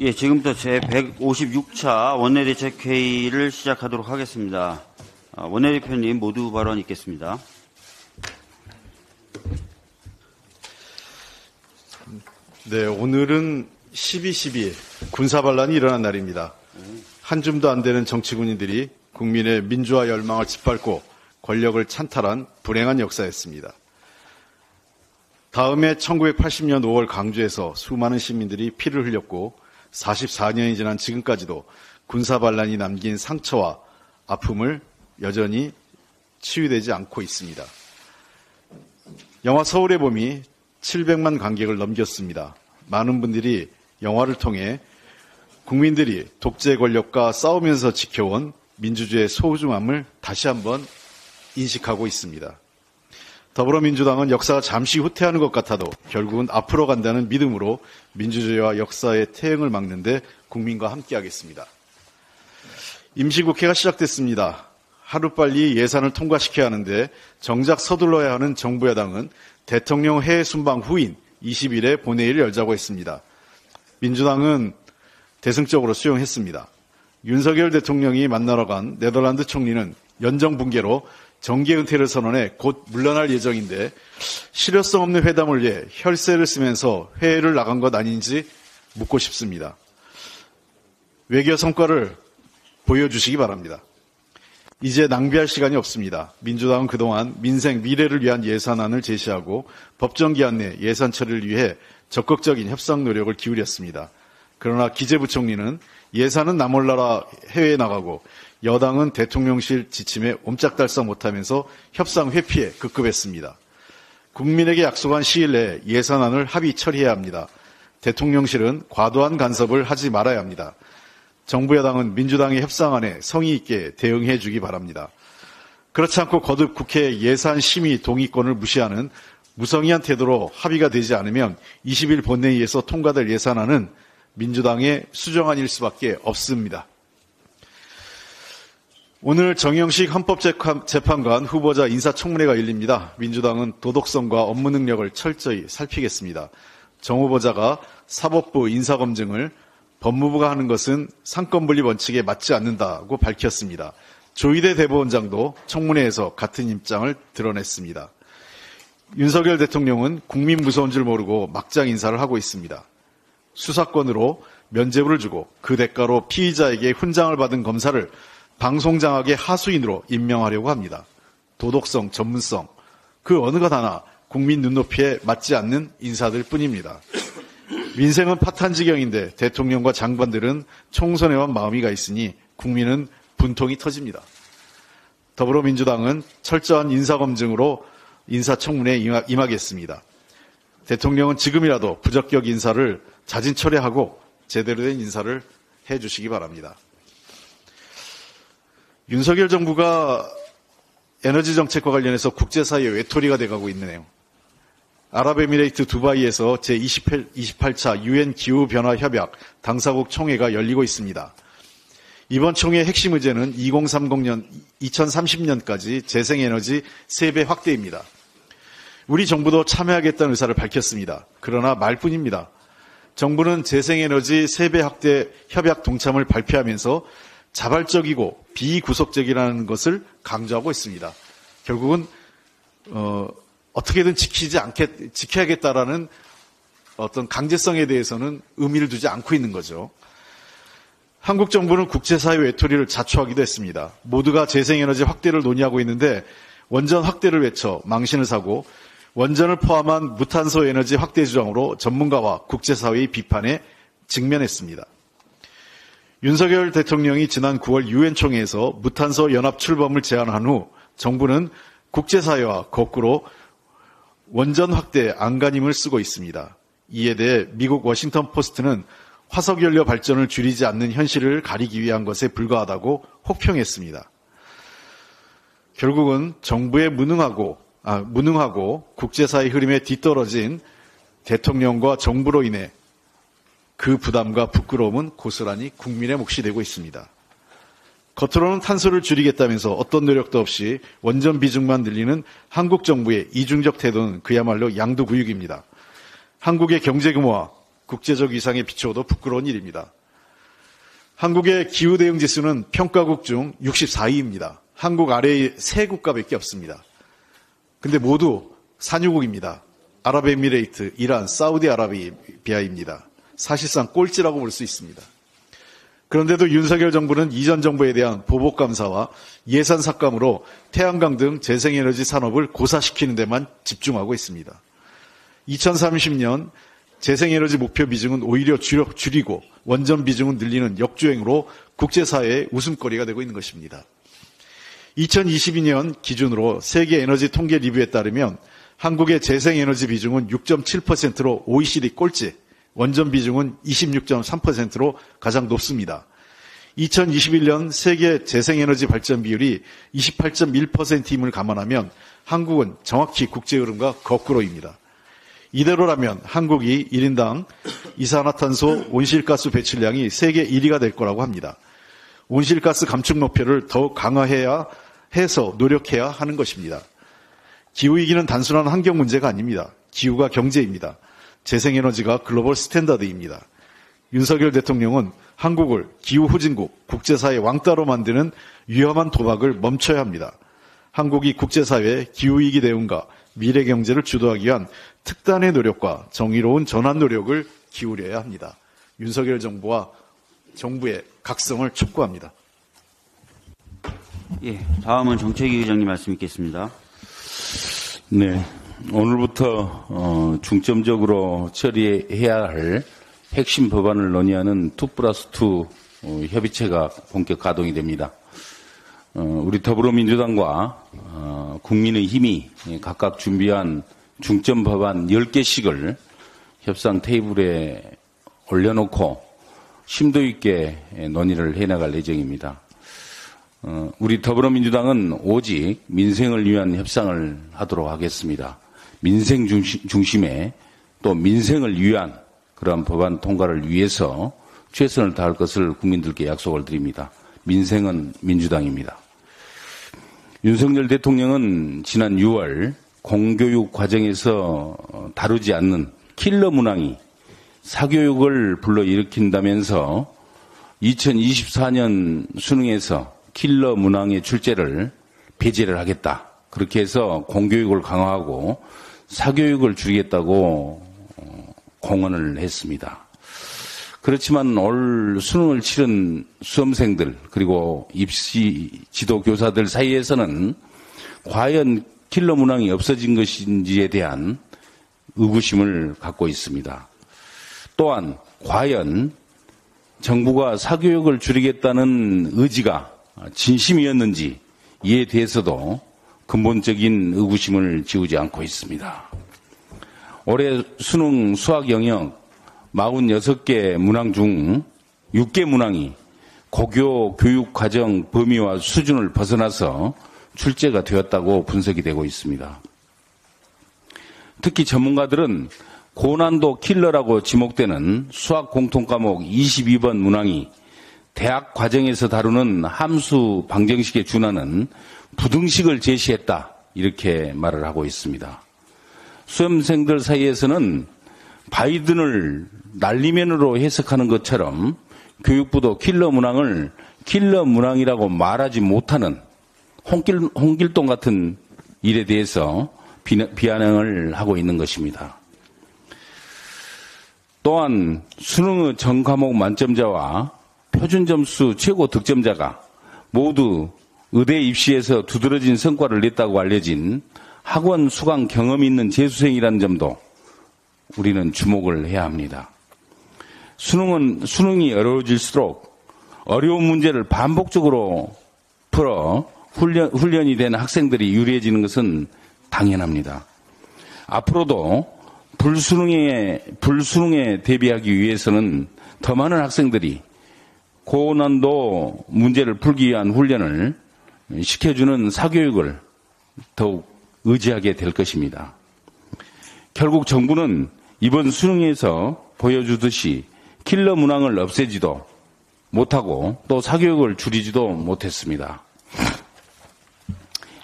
예, 지금부터 제 156차 원내대책회의를 시작하도록 하겠습니다. 아, 원내대표님 모두 발언 있겠습니다. 네, 오늘은 12.12 군사반란이 일어난 날입니다. 한 줌도 안 되는 정치군인들이 국민의 민주화 열망을 짓밟고 권력을 찬탈한 불행한 역사였습니다. 다음에 1980년 5월 강주에서 수많은 시민들이 피를 흘렸고 44년이 지난 지금까지도 군사 반란이 남긴 상처와 아픔을 여전히 치유되지 않고 있습니다. 영화 서울의 봄이 700만 관객을 넘겼습니다. 많은 분들이 영화를 통해 국민들이 독재 권력과 싸우면서 지켜온 민주주의의 소중함을 다시 한번 인식하고 있습니다. 더불어민주당은 역사가 잠시 후퇴하는 것 같아도 결국은 앞으로 간다는 믿음으로 민주주의와 역사의 퇴행을 막는데 국민과 함께하겠습니다. 임시국회가 시작됐습니다. 하루빨리 예산을 통과시켜야 하는데 정작 서둘러야 하는 정부 여당은 대통령 해외 순방 후인 20일에 본회의를 열자고 했습니다. 민주당은 대승적으로 수용했습니다. 윤석열 대통령이 만나러 간 네덜란드 총리는 연정 붕괴로 정계 은퇴를 선언해 곧 물러날 예정인데 실효성 없는 회담을 위해 혈세를 쓰면서 회의를 나간 것 아닌지 묻고 싶습니다. 외교 성과를 보여주시기 바랍니다. 이제 낭비할 시간이 없습니다. 민주당은 그동안 민생 미래를 위한 예산안을 제시하고 법정 기한 내 예산 처리를 위해 적극적인 협상 노력을 기울였습니다. 그러나 기재부총리는 예산은 나몰라라 해외에 나가고 여당은 대통령실 지침에 옴짝달싹 못하면서 협상 회피에 급급했습니다. 국민에게 약속한 시일 내에 예산안을 합의 처리해야 합니다. 대통령실은 과도한 간섭을 하지 말아야 합니다. 정부 여당은 민주당의 협상안에 성의 있게 대응해 주기 바랍니다. 그렇지 않고 거듭 국회 예산 심의 동의권을 무시하는 무성의한 태도로 합의가 되지 않으면 20일 본회의에서 통과될 예산안은 민주당의 수정안일 수밖에 없습니다. 오늘 정영식 헌법재판관 후보자 인사청문회가 열립니다. 민주당은 도덕성과 업무 능력을 철저히 살피겠습니다. 정 후보자가 사법부 인사검증을 법무부가 하는 것은 상권분리 원칙에 맞지 않는다고 밝혔습니다. 조희대 대법원장도 청문회에서 같은 입장을 드러냈습니다. 윤석열 대통령은 국민 무서운 줄 모르고 막장 인사를 하고 있습니다. 수사권으로 면죄부를 주고 그 대가로 피의자에게 훈장을 받은 검사를 방송장악의 하수인으로 임명하려고 합니다. 도덕성, 전문성, 그 어느 것 하나 국민 눈높이에 맞지 않는 인사들 뿐입니다. 민생은 파탄지경인데 대통령과 장관들은 총선에만 마음이 가 있으니 국민은 분통이 터집니다. 더불어민주당은 철저한 인사검증으로 인사청문회에 임하겠습니다. 대통령은 지금이라도 부적격 인사를 자진 철회하고 제대로 된 인사를 해 주시기 바랍니다. 윤석열 정부가 에너지 정책과 관련해서 국제사회의 외톨이가 돼가고 있네요. 아랍에미레이트 두바이에서 제28차 유엔 기후변화 협약 당사국 총회가 열리고 있습니다. 이번 총회의 핵심 의제는 2030년, 2030년까지 재생에너지 3배 확대입니다. 우리 정부도 참여하겠다는 의사를 밝혔습니다. 그러나 말뿐입니다. 정부는 재생에너지 3배 확대 협약 동참을 발표하면서 자발적이고 비구속적이라는 것을 강조하고 있습니다. 결국은 어, 어떻게든 지키지 않겠 지켜야겠다라는 어떤 강제성에 대해서는 의미를 두지 않고 있는 거죠. 한국 정부는 국제사회 외톨이를 자초하기도 했습니다. 모두가 재생에너지 확대를 논의하고 있는데 원전 확대를 외쳐 망신을 사고 원전을 포함한 무탄소 에너지 확대 주장으로 전문가와 국제사회의 비판에 직면했습니다. 윤석열 대통령이 지난 9월 유엔 총회에서 무탄소 연합 출범을 제안한 후 정부는 국제사회와 거꾸로 원전 확대 안간힘을 쓰고 있습니다. 이에 대해 미국 워싱턴 포스트는 화석연료 발전을 줄이지 않는 현실을 가리기 위한 것에 불과하다고 혹평했습니다. 결국은 정부의 무능하고 아, 무능하고 국제사회 흐름에 뒤떨어진 대통령과 정부로 인해 그 부담과 부끄러움은 고스란히 국민의 몫이 되고 있습니다. 겉으로는 탄소를 줄이겠다면서 어떤 노력도 없이 원전 비중만 늘리는 한국 정부의 이중적 태도는 그야말로 양도구육입니다. 한국의 경제 규모와 국제적 위상에 비추어도 부끄러운 일입니다. 한국의 기후 대응 지수는 평가국 중 64위입니다. 한국 아래의 세 국가밖에 없습니다. 근데 모두 산유국입니다. 아랍에미레이트, 이란, 사우디아라비아입니다. 사실상 꼴찌라고 볼 수 있습니다. 그런데도 윤석열 정부는 이전 정부에 대한 보복 감사와 예산 삭감으로 태양광 등 재생에너지 산업을 고사시키는 데만 집중하고 있습니다. 2030년 재생에너지 목표 비중은 오히려 줄이고 원전 비중은 늘리는 역주행으로 국제사회의 웃음거리가 되고 있는 것입니다. 2022년 기준으로 세계 에너지 통계 리뷰에 따르면 한국의 재생에너지 비중은 6.7%로 OECD 꼴찌, 원전 비중은 26.3%로 가장 높습니다. 2021년 세계 재생에너지 발전 비율이 28.1%임을 감안하면 한국은 정확히 국제 흐름과 거꾸로입니다. 이대로라면 한국이 1인당 이산화탄소 온실가스 배출량이 세계 1위가 될 거라고 합니다. 온실가스 감축 목표를 더욱 강화해야 해서 노력해야 하는 것입니다. 기후위기는 단순한 환경 문제가 아닙니다. 기후가 경제입니다. 재생에너지가 global standard입니다. 윤석열 대통령은 한국을 기후 후진국, 국제사회 왕따로 만드는 위험한 도박을 멈춰야 합니다. 한국이 국제사회 기후위기 대응과 미래 경제를 주도하기 위한 특단의 노력과 정의로운 전환 노력을 기울여야 합니다. 윤석열 정부와 정부의 각성을 촉구합니다. 예, 다음은 정책위 의장님 말씀 있겠습니다. 네. 오늘부터 어, 중점적으로 처리해야 할 핵심 법안을 논의하는 2 플러스 2 어, 협의체가 본격 가동이 됩니다. 어, 우리 더불어민주당과 어, 국민의 힘이 각각 준비한 중점 법안 10개씩을 협상 테이블에 올려놓고 심도 있게 논의를 해나갈 예정입니다. 어, 우리 더불어민주당은 오직 민생을 위한 협상을 하도록 하겠습니다. 민생 중심, 에또 민생을 위한 그러한 법안 통과를 위해서 최선을 다할 것을 국민들께 약속을 드립니다. 민생은 민주당입니다. 윤석열 대통령은 지난 6월 공교육 과정에서 다루지 않는 킬러 문항이 사교육을 불러일으킨다면서 2024년 수능에서 킬러 문항의 출제를 배제를 하겠다. 그렇게 해서 공교육을 강화하고 사교육을 줄이겠다고 어, 공언을 했습니다. 그렇지만 올 수능을 치른 수험생들 그리고 입시 지도 교사들 사이에서는 과연 킬러 문항이 없어진 것인지에 대한 의구심을 갖고 있습니다. 또한 과연 정부가 사교육을 줄이겠다는 의지가 진심이었는지 이에 대해서도 근본적인 의구심을 지우지 않고 있습니다. 올해 수능 수학 영역 46개 문항 중 6개 문항이 고교 교육 과정 범위와 수준을 벗어나서 출제가 되었다고 분석이 되고 있습니다. 특히 전문가들은 고난도 킬러라고 지목되는 수학 공통 과목 22번 문항이 대학 과정에서 다루는 함수 방정식에 준하는 부등식을 제시했다. 이렇게 말을 하고 있습니다. 수험생들 사이에서는 바이든을 날리면으로 해석하는 것처럼 교육부도 킬러 문항을 킬러 문항이라고 말하지 못하는 홍길, 홍길동 같은 일에 대해서 비아냥을 하고 있는 것입니다. 또한 수능의 전 과목 만점자와 표준 점수 최고 득점자가 모두 의대 입시에서 두드러진 성과를 냈다고 알려진 학원 수강 경험이 있는 재수생이라는 점도 우리는 주목을 해야 합니다. 수능은 수능이 어려워질수록 어려운 문제를 반복적으로 풀어 훈련, 훈련이 된 학생들이 유리해지는 것은 당연합니다. 앞으로도 불수능에, 불수능에 대비하기 위해서는 더 많은 학생들이 고난도 문제를 풀기 위한 훈련을 시켜주는 사교육을 더욱 의지하게 될 것입니다. 결국 정부는 이번 수능에서 보여주듯이 킬러 문항을 없애지도 못하고 또 사교육을 줄이지도 못했습니다.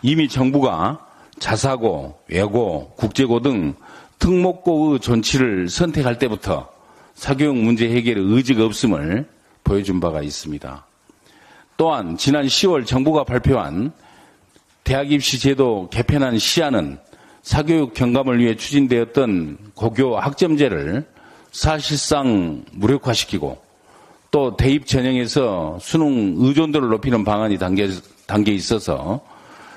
이미 정부가 자사고, 외고, 국제고 등 특목고의 존치를 선택할 때부터 사교육 문제 해결에 의지가 없음을 보여준 바가 있습니다. 또한 지난 10월 정부가 발표한 대학 입시 제도 개편안 시안은 사교육 경감을 위해 추진되었던 고교 학점제를 사실상 무력화시키고 또 대입 전형에서 수능 의존도를 높이는 방안이 담겨, 담겨 있어서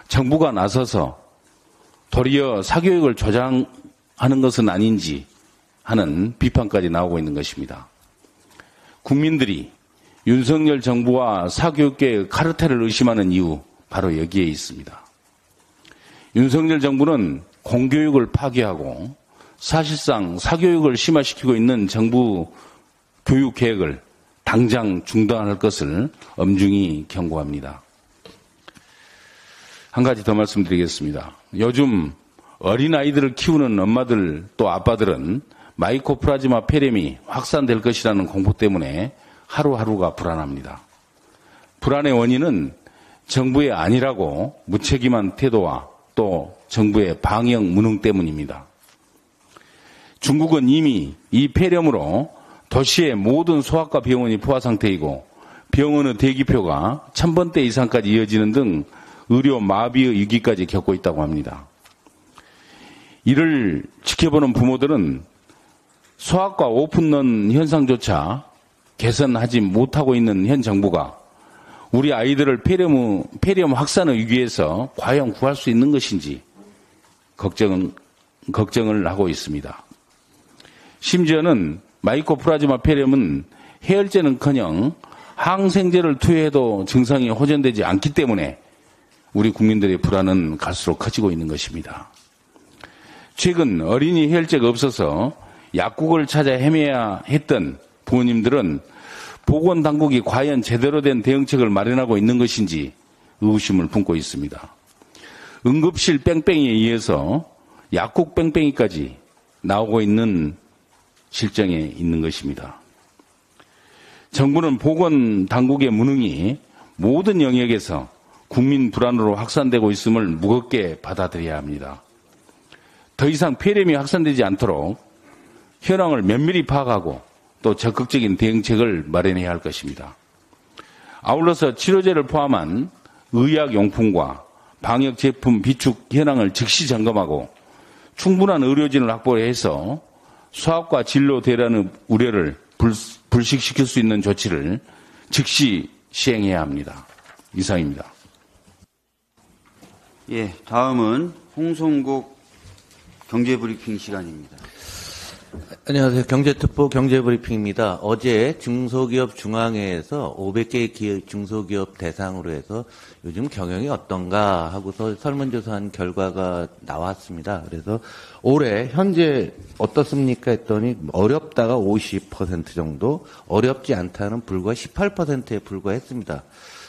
정부가 나서서 도리어 사교육을 조장하는 것은 아닌지 하는 비판까지 나오고 있는 것입니다. 국민들이 윤석열 정부와 사교육계의 카르텔을 의심하는 이유 바로 여기에 있습니다. 윤석열 정부는 공교육을 파괴하고 사실상 사교육을 심화시키고 있는 정부 교육 계획을 당장 중단할 것을 엄중히 경고합니다. 한 가지 더 말씀드리겠습니다. 요즘 어린아이들을 키우는 엄마들 또 아빠들은 마이코플라즈마 폐렴이 확산될 것이라는 공포 때문에 하루하루가 불안합니다. 불안의 원인은 정부의 아니라고 무책임한 태도와 또 정부의 방역 무능 때문입니다. 중국은 이미 이 폐렴으로 도시의 모든 소아과 병원이 포화 상태이고 병원의 대기표가 천번대 이상까지 이어지는 등 의료 마비의 위기까지 겪고 있다고 합니다. 이를 지켜보는 부모들은 소아과 오픈런 현상조차 개선하지 못하고 있는 현 정부가 우리 아이들을 폐렴, 폐렴 확산의 위기에서 과연 구할 수 있는 것인지 걱정, 걱정을 하고 있습니다. 심지어는 마이코플라즈마 폐렴은 해열제는커녕 항생제를 투여해도 증상이 호전되지 않기 때문에 우리 국민들의 불안은 갈수록 커지고 있는 것입니다. 최근 어린이 해열제가 없어서 약국을 찾아 헤매야 했던 부모님들은 보건당국이 과연 제대로 된 대응책을 마련하고 있는 것인지 의구심을 품고 있습니다. 응급실 뺑뺑이에 의해서 약국 뺑뺑이까지 나오고 있는 실정에 있는 것입니다. 정부는 보건당국의 무능이 모든 영역에서 국민 불안으로 확산되고 있음을 무겁게 받아들여야 합니다. 더 이상 폐렴이 확산되지 않도록 현황을 면밀히 파악하고 또 적극적인 대응책을 마련해야 할 것입니다. 아울러서 치료제를 포함한 의약용품과 방역제품 비축 현황을 즉시 점검하고 충분한 의료진을 확보해서 수학과 진로 대란의 우려를 불, 불식시킬 수 있는 조치를 즉시 시행해야 합니다. 이상입니다. 예, 다음은 홍성국 경제브리핑 시간입니다. 안녕하세요. 경제특보 경제브리핑입니다. 어제 중소기업 중앙회에서 500개 기업, 중소기업 대상으로 해서 요즘 경영이 어떤가 하고서 설문조사한 결과가 나왔습니다. 그래서 올해 현재 어떻습니까 했더니 어렵다가 50% 정도, 어렵지 않다는 불과 18%에 불과했습니다.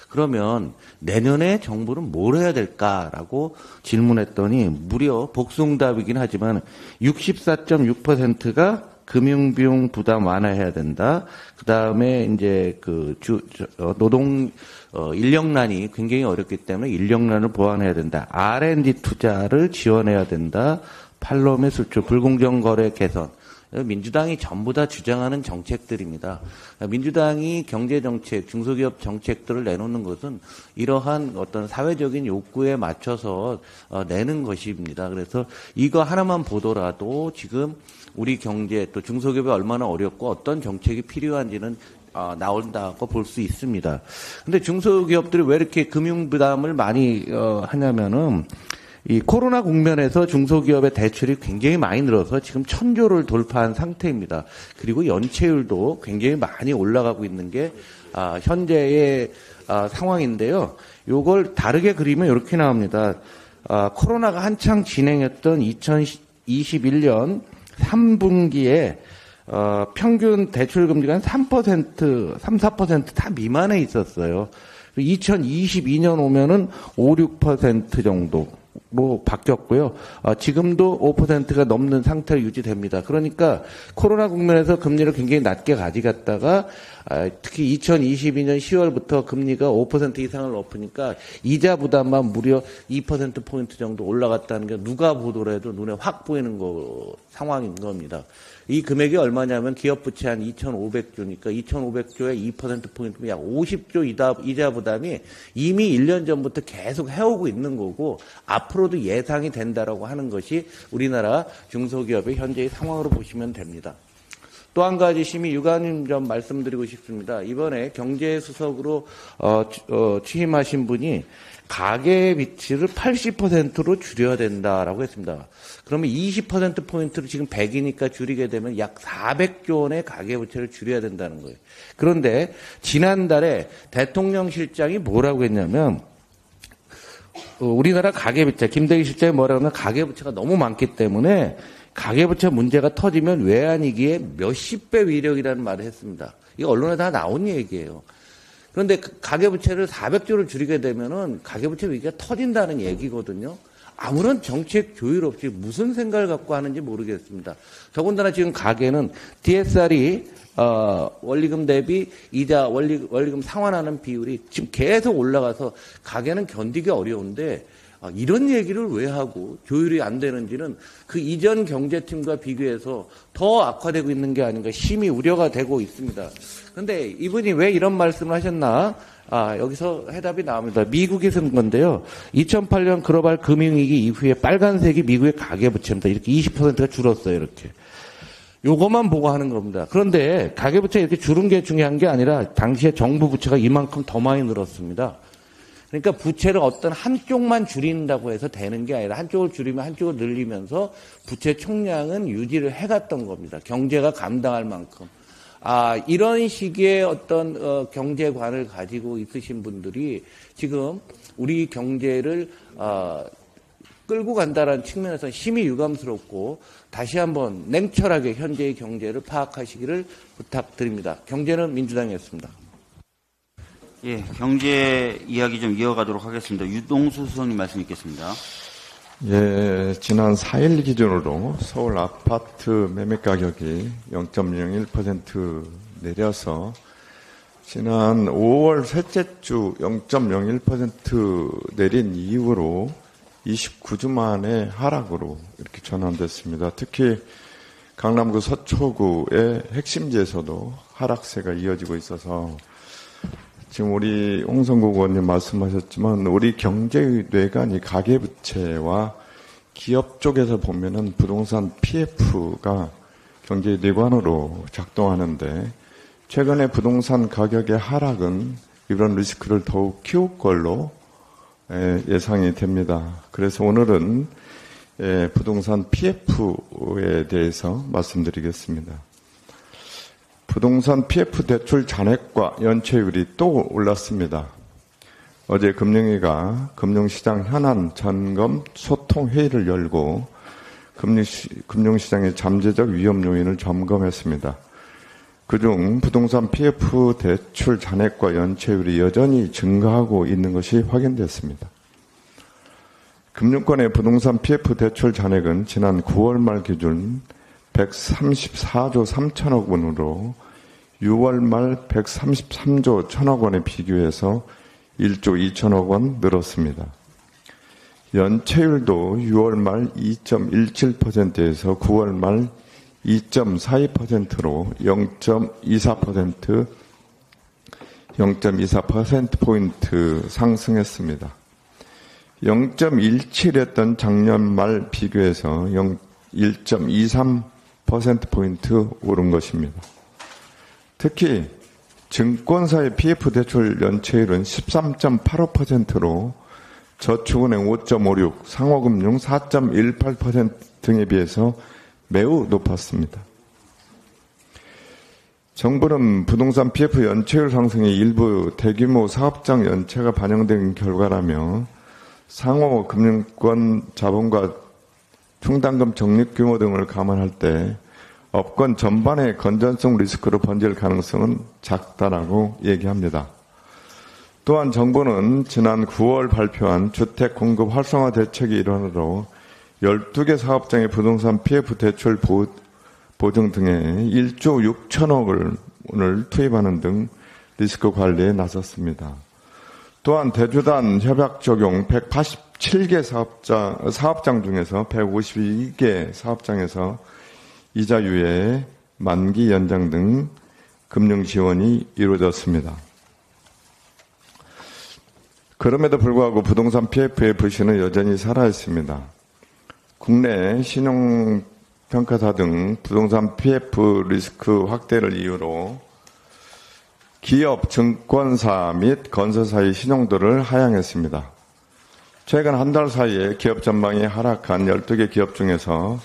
그러면 내년에 정부는 뭘 해야 될까라고 질문했더니 무려 복숭답이긴 하지만 64.6%가 금융비용 부담 완화해야 된다. 그 다음에 이제 그 주, 어, 노동 어, 인력난이 굉장히 어렵기 때문에 인력난을 보완해야 된다. R&D 투자를 지원해야 된다. 팔로매 수출, 불공정 거래 개선. 민주당이 전부 다 주장하는 정책들입니다. 민주당이 경제 정책, 중소기업 정책들을 내놓는 것은 이러한 어떤 사회적인 욕구에 맞춰서 어, 내는 것입니다. 그래서 이거 하나만 보더라도 지금 우리 경제 또 중소기업이 얼마나 어렵고 어떤 정책이 필요한지는 어, 나온다고 볼 수 있습니다. 근데 중소기업들이 왜 이렇게 금융 부담을 많이 어, 하냐면은 이 코로나 국면에서 중소기업의 대출이 굉장히 많이 늘어서 지금 천조를 돌파한 상태입니다. 그리고 연체율도 굉장히 많이 올라가고 있는 게 아, 현재의 아, 상황인데요. 요걸 다르게 그리면 이렇게 나옵니다. 아, 코로나가 한창 진행했던 2021년 3분기에 어, 평균 대출 금리가 한 3%, 3, 4%다 미만에 있었어요. 2022년 오면은 5, 6% 정도 뭐 바뀌었고요. 어, 지금도 5%가 넘는 상태로 유지됩니다. 그러니까 코로나 국면에서 금리를 굉장히 낮게 가져갔다가 아, 특히 2022년 10월부터 금리가 5% 이상을 높으니까 이자 부담만 무려 2% 포인트 정도 올라갔다는 게 누가 보더라도 눈에 확 보이는 거 상황인 겁니다. 이 금액이 얼마냐면 기업 부채 한 2,500조니까 2,500조에 2% 포인트 약 50조 이자, 이자 부담이 이미 1년 전부터 계속 해오고 있는 거고 앞으로도 예상이 된다라고 하는 것이 우리나라 중소기업의 현재의 상황으로 보시면 됩니다. 또 한 가지 심의 유관님 좀 말씀드리고 싶습니다. 이번에 경제수석으로 어, 취- 어, 취임하신 분이 가계 비치를 80%로 줄여야 된다라고 했습니다. 그러면 20% 포인트를 지금 100이니까 줄이게 되면 약 400조 원의 가계 부채를 줄여야 된다는 거예요. 그런데 지난달에 대통령 실장이 뭐라고 했냐면 어, 우리나라 가계부채, 김대기 실장이 뭐라고 하면 가계부채가 너무 많기 때문에 가계부채 문제가 터지면 외환위기에 몇십 배 위력이라는 말을 했습니다. 이거 언론에 다 나온 얘기예요. 그런데 그 가계부채를 400조를 줄이게 되면은 가계부채 위기가 터진다는 얘기거든요. 아무런 정책 조율 없이 무슨 생각을 갖고 하는지 모르겠습니다. 더군다나 지금 가계는 DSR이 어, 원리금 대비 이자 원리, 원리금 상환하는 비율이 지금 계속 올라가서 가계는 견디기 어려운데 아, 이런 얘기를 왜 하고 조율이 안 되는지는 그 이전 경제팀과 비교해서 더 악화되고 있는 게 아닌가 심히 우려가 되고 있습니다. 그런데 이분이 왜 이런 말씀을 하셨나? 아, 여기서 해답이 나옵니다. 미국이 쓴 건데요. 2008년 글로벌 금융위기 이후에 빨간색이 미국의 가계부채입니다. 이렇게 20%가 줄었어요, 이렇게. 요것만 보고 하는 겁니다. 그런데 가계부채 이렇게 줄은 게 중요한 게 아니라 당시에 정부 부채가 이만큼 더 많이 늘었습니다. 그러니까 부채를 어떤 한쪽만 줄인다고 해서 되는 게 아니라 한쪽을 줄이면 한쪽을 늘리면서 부채 총량은 유지를 해갔던 겁니다. 경제가 감당할 만큼. 아, 이런 식의 어떤 어, 경제관을 가지고 있으신 분들이 지금 우리 경제를 어, 끌고 간다는 측면에서 심히 유감스럽고 다시 한번 냉철하게 현재의 경제를 파악하시기를 부탁드립니다. 경제는 민주당이었습니다. 예, 경제 이야기 좀 이어가도록 하겠습니다. 유동수 수석님 말씀 있겠습니다. 예, 지난 4일 기준으로 서울 아파트 매매 가격이 0.01% 내려서 지난 5월 셋째 주 0.01% 내린 이후로 29주 만에 하락으로 이렇게 전환됐습니다. 특히 강남구 서초구의 핵심지에서도 하락세가 이어지고 있어서 지금 우리 홍성국 의원님 말씀하셨지만 우리 경제의 뇌관이 가계부채와 기업 쪽에서 보면은 부동산 PF가 경제의 뇌관으로 작동하는데 최근에 부동산 가격의 하락은 이런 리스크를 더욱 키울 걸로 예, 예상이 됩니다. 그래서 오늘은 예, 부동산 PF에 대해서 말씀드리겠습니다. 부동산 PF 대출 잔액과 연체율이 또 올랐습니다. 어제 금융위가 금융시장 현안 점검 소통 회의를 열고 금융시, 금융시장의 잠재적 위험 요인을 점검했습니다. 그중 부동산 PF 대출 잔액과 연체율이 여전히 증가하고 있는 것이 확인됐습니다. 금융권의 부동산 PF 대출 잔액은 지난 9월 말 기준 134조 3천억 원으로 6월 말 133조 1천억 원에 비교해서 1조 2천억 원 늘었습니다. 연체율도 6월 말 2.17%에서 9월 말 2.42%로 0.24% 0.24%포인트 상승했습니다. 0.17였던 작년 말 비교해서 1.23%포인트 오른 것입니다. 특히 증권사의 PF 대출 연체율은 13.85%로 저축은행 5.56, 상호금융 4.18% 등에 비해서 매우 높았습니다. 정부는 부동산 PF 연체율 상승이 일부 대규모 사업장 연체가 반영된 결과라며 상호 금융권 자본과 충당금 적립 규모 등을 감안할 때 업권 전반의 건전성 리스크로 번질 가능성은 작다라고 얘기합니다. 또한 정부는 지난 9월 발표한 주택 공급 활성화 대책의 일환으로 12개 사업장의 부동산 PF 대출 보, 보증 등에 1조 6천억을 오늘 투입하는 등 리스크 관리에 나섰습니다. 또한 대주단 협약 적용 187개 사업장, 사업장 중에서 152개 사업장에서 이자 유예, 만기 연장 등 금융 지원이 이루어졌습니다. 그럼에도 불구하고 부동산 PF의 불신은 여전히 살아있습니다. 국내 신용평가사 등 부동산 PF 리스크 확대를 이유로 기업, 증권사 및 건설사의 신용도를 하향했습니다. 최근 한 달 사이에 기업 전망이 하락한 12개 기업 중에서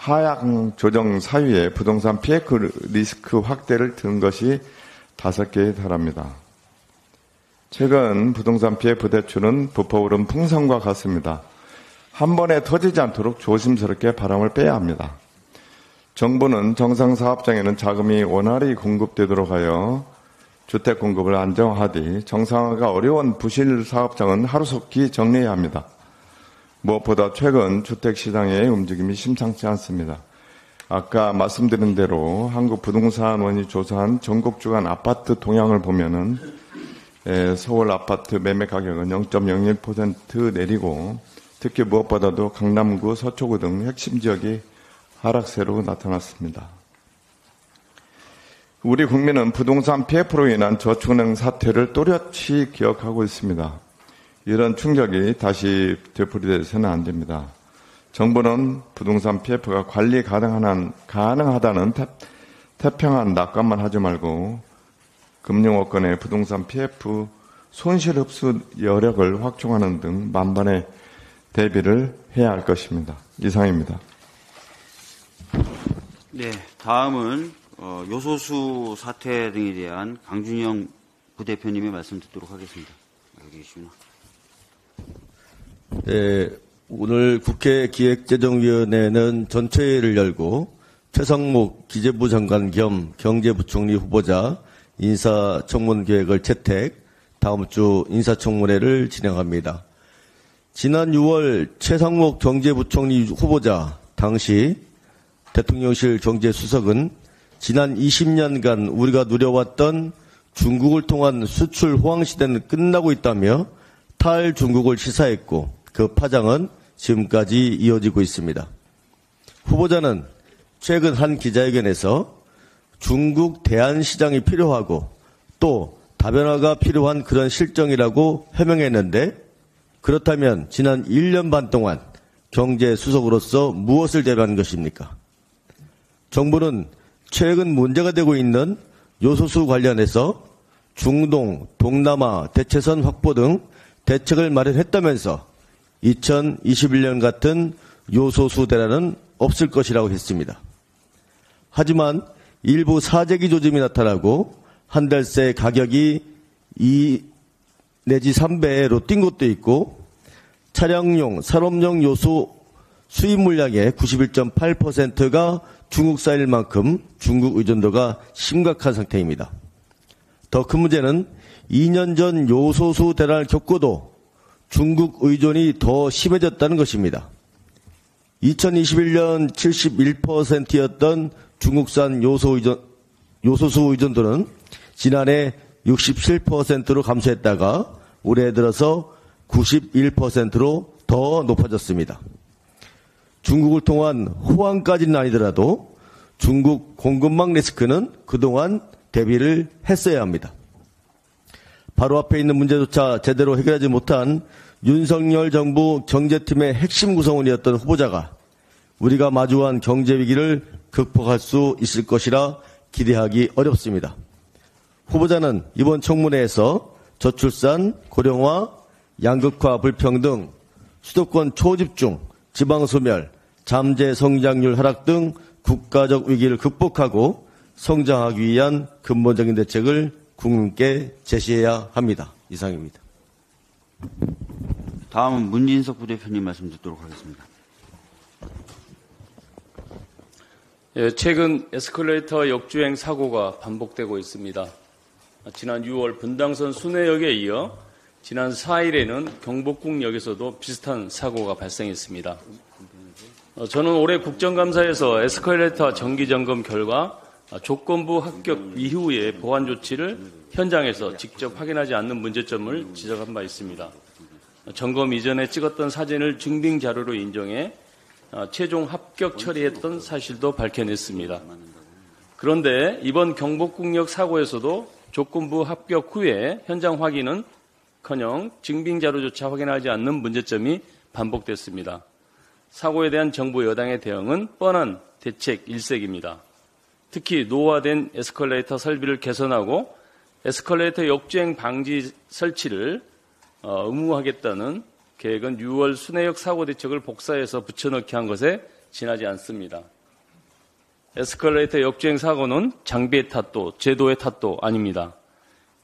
하향 조정 사유에 부동산 PF 리스크 확대를 든 것이 5개에 달합니다. 최근 부동산 PF 대출은 부퍼오른 풍선과 같습니다. 한 번에 터지지 않도록 조심스럽게 바람을 빼야 합니다. 정부는 정상 사업장에는 자금이 원활히 공급되도록 하여 주택 공급을 안정화하되 정상화가 어려운 부실 사업장은 하루속히 정리해야 합니다. 무엇보다 최근 주택 시장의 움직임이 심상치 않습니다. 아까 말씀드린 대로 한국 부동산원이 조사한 전국 주간 아파트 동향을 보면은 에, 서울 아파트 매매 가격은 0.01% 내리고 특히 무엇보다도 강남구, 서초구 등 핵심 지역이 하락세로 나타났습니다. 우리 국민은 부동산 PF로 인한 저축은행 사태를 또렷이 기억하고 있습니다. 이런 충격이 다시 되풀이돼서는 안 됩니다. 정부는 부동산 PF가 관리 가능한, 가능하다는 태, 태평한 낙관만 하지 말고 금융업권의 부동산 PF 손실 흡수 여력을 확충하는 등 만반의 대비를 해야 할 것입니다. 이상입니다. 네, 다음은 어, 요소수 사태 등에 대한 강준영 부대표님의 말씀 듣도록 하겠습니다. 여기 계시구나. 네, 오늘 국회 기획재정위원회는 전체회의를 열고 최상목 기재부 장관 겸 경제부총리 후보자 인사청문 계획을 채택, 다음 주 인사청문회를 진행합니다. 지난 6월 최상목 경제부총리 후보자 당시 대통령실 경제수석은 지난 20년간 우리가 누려왔던 중국을 통한 수출 호황 시대는 끝나고 있다며 탈중국을 시사했고 그 파장은 지금까지 이어지고 있습니다. 후보자는 최근 한 기자회견에서 중국 대안 시장이 필요하고 또 다변화가 필요한 그런 실정이라고 해명했는데 그렇다면 지난 1년 반 동안 경제 수석으로서 무엇을 대변한 것입니까? 정부는 최근 문제가 되고 있는 요소수 관련해서 중동, 동남아 대체선 확보 등 대책을 마련했다면서 2021년 같은 요소수 대란은 없을 것이라고 했습니다. 하지만 일부 사재기 조짐이 나타나고 한 달 새 가격이 2 내지 3배로 뛴 것도 있고 차량용, 산업용 요소 수입 물량의 91.8%가 중국산일 만큼 중국 의존도가 심각한 상태입니다. 더 큰 문제는 2년 전 요소수 대란을 겪고도 중국 의존이 더 심해졌다는 것입니다. 2021년 71%였던 중국산 요소 의존, 요소수 의존도는 지난해 67%로 감소했다가 올해 들어서 91%로 더 높아졌습니다. 중국을 통한 호황까지는 아니더라도 중국 공급망 리스크는 그동안 대비를 했어야 합니다. 바로 앞에 있는 문제조차 제대로 해결하지 못한 윤석열 정부 경제팀의 핵심 구성원이었던 후보자가 우리가 마주한 경제 위기를 극복할 수 있을 것이라 기대하기 어렵습니다. 후보자는 이번 청문회에서 저출산, 고령화, 양극화 불평등, 수도권 초집중, 지방 소멸, 잠재 성장률 하락 등 국가적 위기를 극복하고 성장하기 위한 근본적인 대책을 국민께 제시해야 합니다. 이상입니다. 다음은 문진석 부대표님 말씀 듣도록 하겠습니다. 예, 최근 에스컬레이터 역주행 사고가 반복되고 있습니다. 지난 6월 분당선 순회역에 이어 지난 4일에는 경복궁역에서도 비슷한 사고가 발생했습니다. 어, 저는 올해 국정감사에서 에스컬레이터 정기점검 결과 아, 조건부 합격 이후의 보안 조치를 현장에서 직접 확인하지 않는 문제점을 지적한 바 있습니다. 어, 점검 이전에 찍었던 사진을 증빙 자료로 인정해 아, 최종 합격 처리했던 사실도 밝혀냈습니다. 그런데 이번 경복궁역 사고에서도 조건부 합격 후에 현장 확인은 커녕 증빙 자료조차 확인하지 않는 문제점이 반복됐습니다. 사고에 대한 정부 여당의 대응은 뻔한 대책 일색입니다. 특히 노후화된 에스컬레이터 설비를 개선하고 에스컬레이터 역주행 방지 설치를 어, 의무하겠다는 계획은 6월 순회역 사고 대책을 복사해서 붙여넣기 한 것에 지나지 않습니다. 에스컬레이터 역주행 사고는 장비의 탓도 제도의 탓도 아닙니다.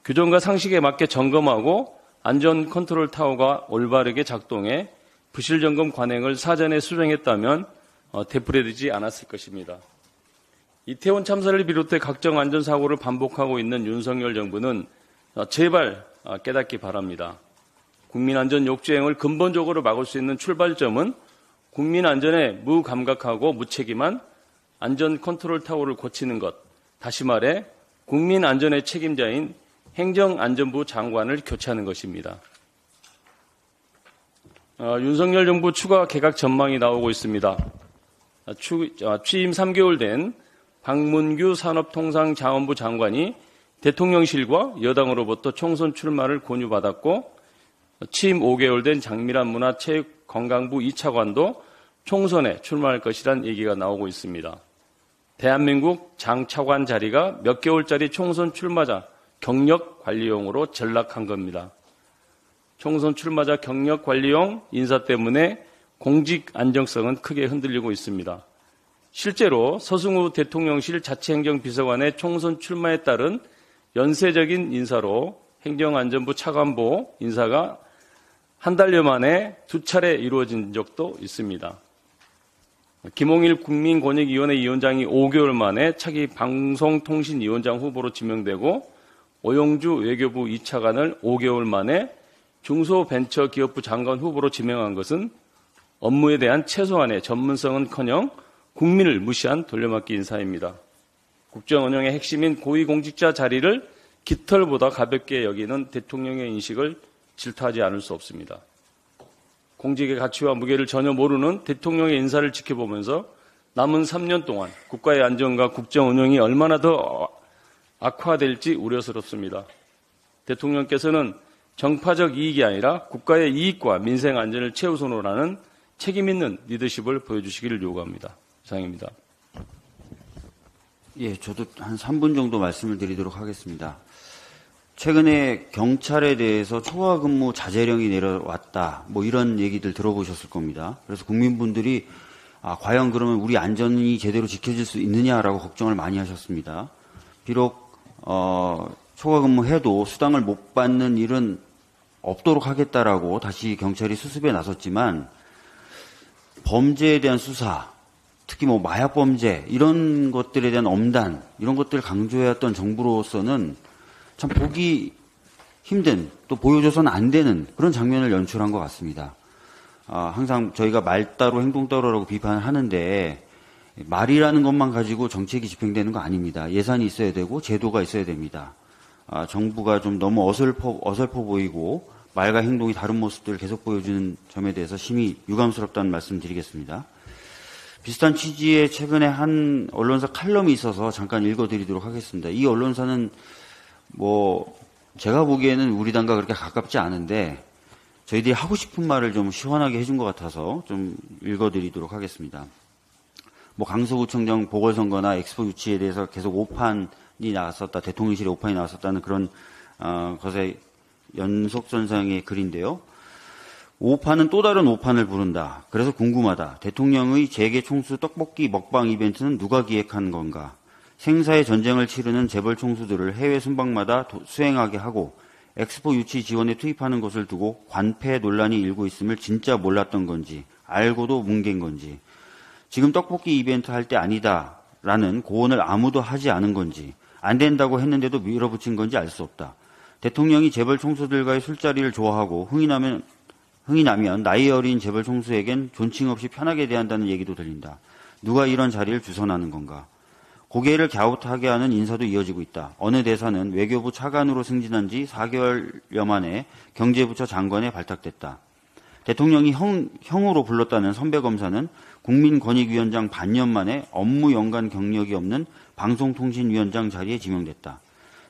규정과 상식에 맞게 점검하고 안전 컨트롤 타워가 올바르게 작동해 부실 점검 관행을 사전에 수정했다면 어, 되풀이되지 않았을 것입니다. 이태원 참사를 비롯해 각종 안전사고를 반복하고 있는 윤석열 정부는 어, 제발 어, 깨닫기 바랍니다. 국민 안전 역주행을 근본적으로 막을 수 있는 출발점은 국민 안전에 무감각하고 무책임한 안전 컨트롤 타워를 고치는 것. 다시 말해 국민 안전의 책임자인 행정안전부 장관을 교체하는 것입니다. 어, 윤석열 정부 추가 개각 전망이 나오고 있습니다. 아, 추, 아, 취임 3개월 된 박문규 산업통상자원부 장관이 대통령실과 여당으로부터 총선 출마를 권유받았고 취임 5개월 된 장미란 문화체육관광부 2차관도 총선에 출마할 것이란 얘기가 나오고 있습니다. 대한민국 장차관 자리가 몇 개월짜리 총선 출마자 경력 관리용으로 전락한 겁니다. 총선 출마자 경력 관리용 인사 때문에 공직 안정성은 크게 흔들리고 있습니다. 실제로 서승우 대통령실 자치행정비서관의 총선 출마에 따른 연쇄적인 인사로 행정안전부 차관보 인사가 한 달여 만에 두 차례 이루어진 적도 있습니다. 김홍일 국민권익위원회 위원장이 5개월 만에 차기 방송통신위원장 후보로 지명되고 오영주 외교부 2차관을 5개월 만에 중소벤처기업부 장관 후보로 지명한 것은 업무에 대한 최소한의 전문성은커녕 국민을 무시한 돌려막기 인사입니다. 국정 운영의 핵심인 고위공직자 자리를 깃털보다 가볍게 여기는 대통령의 인식을 질타하지 않을 수 없습니다. 공직의 가치와 무게를 전혀 모르는 대통령의 인사를 지켜보면서 남은 3년 동안 국가의 안전과 국정 운영이 얼마나 더 악화될지 우려스럽습니다. 대통령께서는 정파적 이익이 아니라 국가의 이익과 민생 안전을 최우선으로 하는 책임 있는 리더십을 보여주시기를 요구합니다. 이상입니다. 예, 저도 한 3분 정도 말씀을 드리도록 하겠습니다. 최근에 경찰에 대해서 초과 근무 자제령이 내려왔다. 뭐 이런 얘기들 들어보셨을 겁니다. 그래서 국민분들이 아, 과연 그러면 우리 안전이 제대로 지켜질 수 있느냐라고 걱정을 많이 하셨습니다. 비록 어, 초과 근무해도 수당을 못 받는 일은 없도록 하겠다라고 다시 경찰이 수습에 나섰지만 범죄에 대한 수사, 특히 뭐 마약 범죄 이런 것들에 대한 엄단 이런 것들을 강조해왔던 정부로서는 참 보기 힘든 또 보여줘서는 안 되는 그런 장면을 연출한 것 같습니다. 아, 항상 저희가 말 따로 행동 따로라고 비판을 하는데 말이라는 것만 가지고 정책이 집행되는 거 아닙니다. 예산이 있어야 되고 제도가 있어야 됩니다. 아, 정부가 좀 너무 어설퍼, 어설퍼 보이고 말과 행동이 다른 모습들을 계속 보여주는 점에 대해서 심히 유감스럽다는 말씀 드리겠습니다. 비슷한 취지의 최근에 한 언론사 칼럼이 있어서 잠깐 읽어드리도록 하겠습니다. 이 언론사는 뭐 제가 보기에는 우리 당과 그렇게 가깝지 않은데 저희들이 하고 싶은 말을 좀 시원하게 해준 것 같아서 좀 읽어드리도록 하겠습니다. 뭐 강서구청장 보궐선거나 엑스포 유치에 대해서 계속 오판이 나왔었다, 대통령실에 오판이 나왔었다는 그런 어, 것의 연속선상의 글인데요. 오판은 또 다른 오판을 부른다. 그래서 궁금하다. 대통령의 재계 총수 떡볶이 먹방 이벤트는 누가 기획한 건가? 생사의 전쟁을 치르는 재벌 총수들을 해외 순방마다 도, 수행하게 하고 엑스포 유치 지원에 투입하는 것을 두고 관폐 논란이 일고 있음을 진짜 몰랐던 건지 알고도 뭉갠 건지 지금 떡볶이 이벤트 할 때 아니다 라는 고언을 아무도 하지 않은 건지 안 된다고 했는데도 밀어붙인 건지 알 수 없다. 대통령이 재벌 총수들과의 술자리를 좋아하고 흥이 나면 흥이 나면 나이 어린 재벌 총수에겐 존칭 없이 편하게 대한다는 얘기도 들린다. 누가 이런 자리를 주선하는 건가? 고개를 갸웃하게 하는 인사도 이어지고 있다. 어느 대사는 외교부 차관으로 승진한 지 4개월여 만에 경제부처 장관에 발탁됐다. 대통령이 형, 형으로 불렀다는 선배 검사는 국민권익위원장 반년 만에 업무 연관 경력이 없는 방송통신위원장 자리에 지명됐다.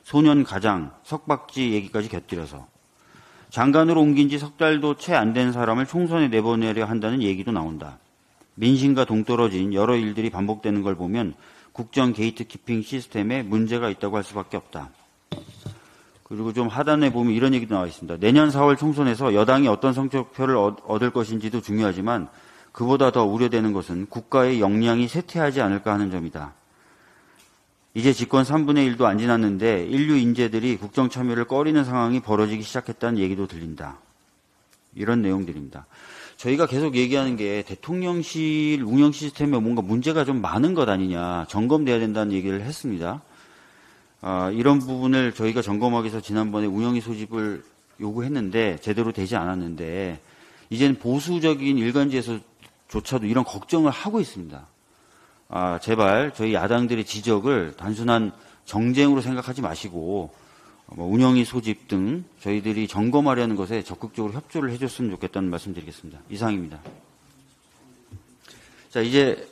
소년 가장, 석박지 얘기까지 곁들여서 장관으로 옮긴 지 석 달도 채 안 된 사람을 총선에 내보내려 한다는 얘기도 나온다. 민심과 동떨어진 여러 일들이 반복되는 걸 보면 국정 gate keeping 시스템에 문제가 있다고 할 수밖에 없다. 그리고 좀 하단에 보면 이런 얘기도 나와 있습니다. 내년 4월 총선에서 여당이 어떤 성적표를 얻- 얻을 것인지도 중요하지만 그보다 더 우려되는 것은 국가의 역량이 쇠퇴하지 않을까 하는 점이다. 이제 집권 3분의 1도 안 지났는데 인류 인재들이 국정 참여를 꺼리는 상황이 벌어지기 시작했다는 얘기도 들린다. 이런 내용들입니다. 저희가 계속 얘기하는 게 대통령실 운영 시스템에 뭔가 문제가 좀 많은 것 아니냐, 점검돼야 된다는 얘기를 했습니다. 아, 이런 부분을 저희가 점검하기 위해서 지난번에 운영위 소집을 요구했는데 제대로 되지 않았는데 이제는 보수적인 일간지에서 조차도 이런 걱정을 하고 있습니다. 아, 제발 저희 야당들의 지적을 단순한 정쟁으로 생각하지 마시고 뭐 운영위 소집 등 저희들이 점검하려는 것에 적극적으로 협조를 해줬으면 좋겠다는 말씀드리겠습니다. 이상입니다. 자, 이제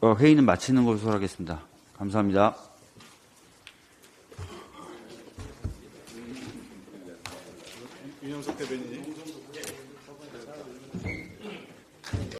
어, 회의는 마치는 것으로 하겠습니다. 감사합니다. 윤영석 대변인님.